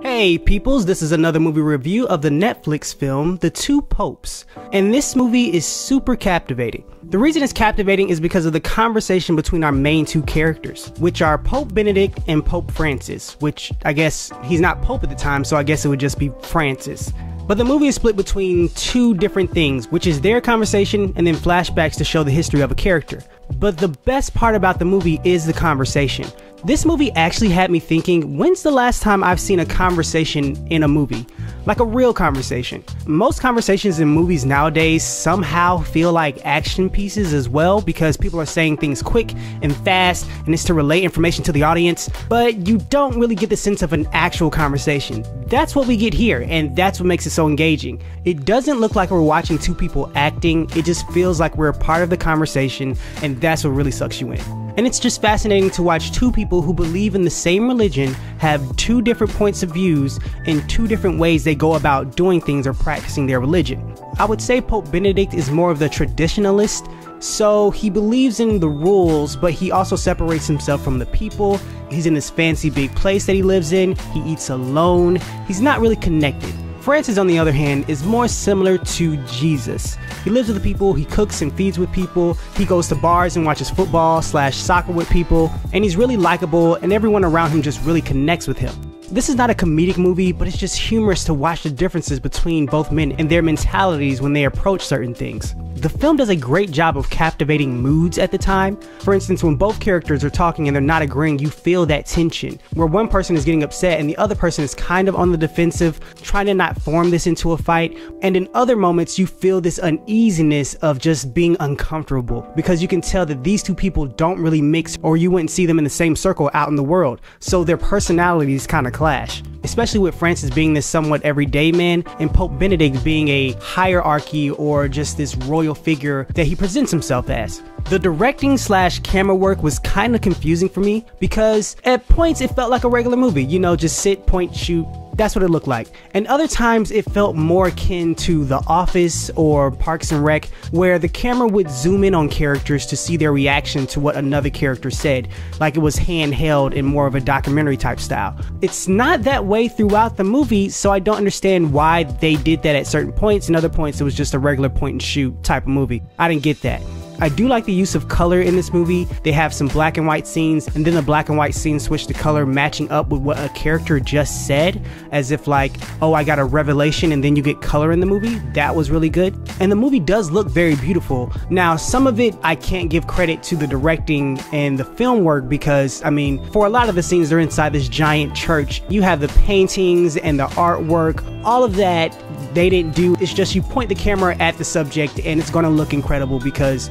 Hey peoples, this is another movie review of the Netflix film The Two Popes. And this movie is super captivating. The reason it's captivating is because of the conversation between our main two characters, which are Pope Benedict and Pope Francis, which I guess he's not Pope at the time, so I guess it would just be Francis. But the movie is split between two different things, which is their conversation and then flashbacks to show the history of a character. But the best part about the movie is the conversation. This movie actually had me thinking, when's the last time I've seen a conversation in a movie? Like a real conversation. Most conversations in movies nowadays somehow feel like action pieces as well because people are saying things quick and fast and it's to relay information to the audience, but you don't really get the sense of an actual conversation. That's what we get here, and that's what makes it so engaging. It doesn't look like we're watching two people acting, it just feels like we're a part of the conversation, and that's what really sucks you in. And it's just fascinating to watch two people who believe in the same religion have two different points of views and two different ways they go about doing things or practicing their religion. I would say Pope Benedict is more of the traditionalist, so he believes in the rules, but he also separates himself from the people. He's in this fancy big place that he lives in, he eats alone, he's not really connected. Francis, on the other hand, is more similar to Jesus. He lives with the people, he cooks and feeds with people, he goes to bars and watches football slash soccer with people, and he's really likable, and everyone around him just really connects with him. This is not a comedic movie, but it's just humorous to watch the differences between both men and their mentalities when they approach certain things. The film does a great job of captivating moods at the time. For instance, when both characters are talking and they're not agreeing, you feel that tension where one person is getting upset and the other person is kind of on the defensive, trying to not form this into a fight. And in other moments, you feel this uneasiness of just being uncomfortable because you can tell that these two people don't really mix or you wouldn't see them in the same circle out in the world. So their personalities kind of clash especially with Francis being this somewhat everyday man and Pope Benedict being a hierarchy or just this royal figure that he presents himself as. The directing slash camera work was kind of confusing for me because at points it felt like a regular movie, you know, just sit, point, shoot, that's what it looked like. And other times it felt more akin to The Office or Parks and Rec, where the camera would zoom in on characters to see their reaction to what another character said, like it was handheld in more of a documentary type style. It's not that way throughout the movie, so I don't understand why they did that at certain points, and other points it was just a regular point and shoot type of movie. I didn't get that. I do like the use of color in this movie. They have some black and white scenes, and then the black and white scenes switch to color, matching up with what a character just said, as if like, oh, I got a revelation, and then you get color in the movie. That was really good. And the movie does look very beautiful. Now, some of it I can't give credit to the directing and the film work because, I mean, for a lot of the scenes, they're inside this giant church. You have the paintings and the artwork, all of that they didn't do. It's just you point the camera at the subject and it's gonna look incredible because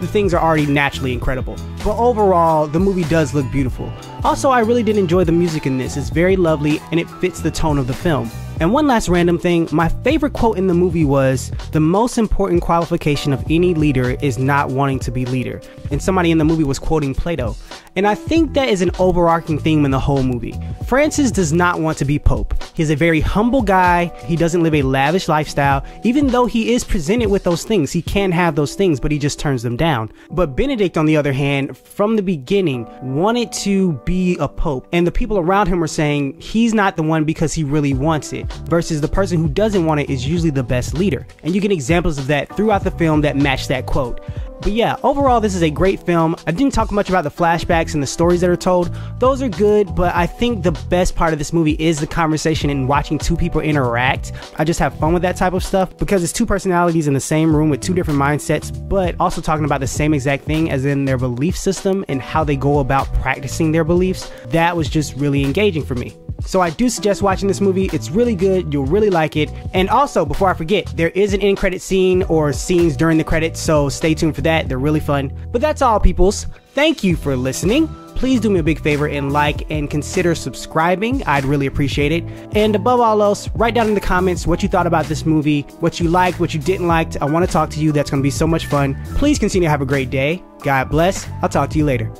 the things are already naturally incredible. But overall, the movie does look beautiful. Also, I really did enjoy the music in this. It's very lovely and it fits the tone of the film. And one last random thing, my favorite quote in the movie was, the most important qualification of any leader is not wanting to be leader. And somebody in the movie was quoting Plato. And I think that is an overarching theme in the whole movie. Francis does not want to be Pope. He's a very humble guy. He doesn't live a lavish lifestyle. Even though he is presented with those things, he can have those things, but he just turns them down. But Benedict, on the other hand, from the beginning, wanted to be a Pope. And the people around him were saying he's not the one because he really wants it, versus the person who doesn't want it is usually the best leader. And you get examples of that throughout the film that match that quote. But yeah, overall, this is a great film. I didn't talk much about the flashbacks and the stories that are told. Those are good, but I think the best part of this movie is the conversation and watching two people interact. I just have fun with that type of stuff because it's two personalities in the same room with two different mindsets, but also talking about the same exact thing as in their belief system and how they go about practicing their beliefs. That was just really engaging for me. So I do suggest watching this movie. It's really good. You'll really like it. And also, before I forget, there is an end credit scene or scenes during the credits, so stay tuned for that. They're really fun. But that's all, peoples. Thank you for listening. Please do me a big favor and like and consider subscribing. I'd really appreciate it. And above all else, write down in the comments what you thought about this movie, what you liked, what you didn't like. I want to talk to you. That's going to be so much fun. Please continue to have a great day. God bless. I'll talk to you later.